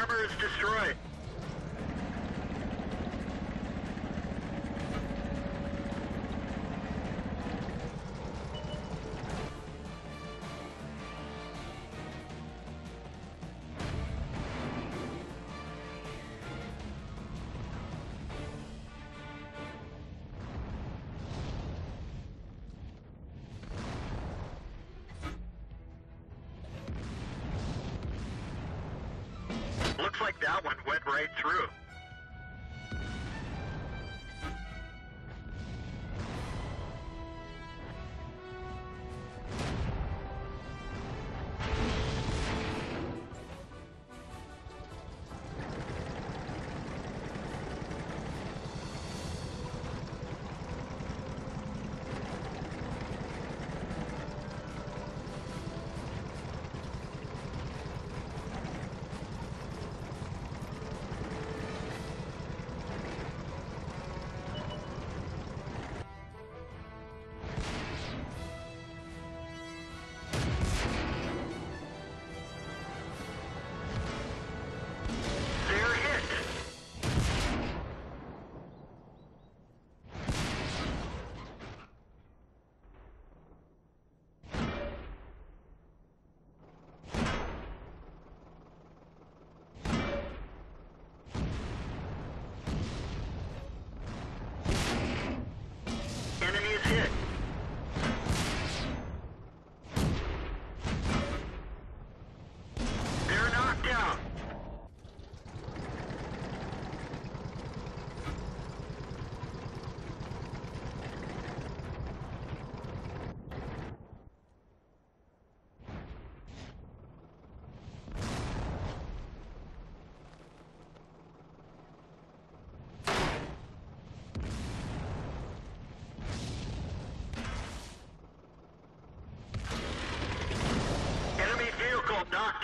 Armor is destroyed. Looks like that one went right through.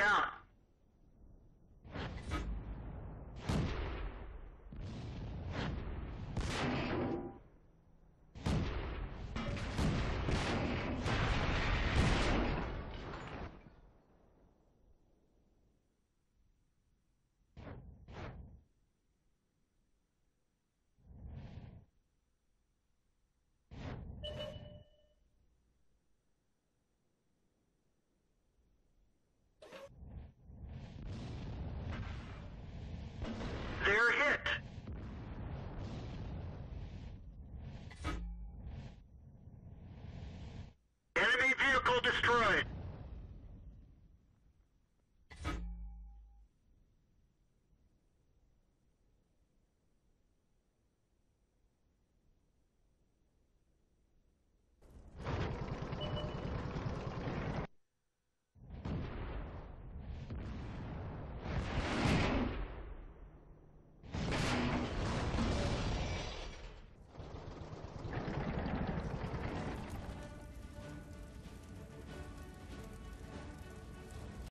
Out.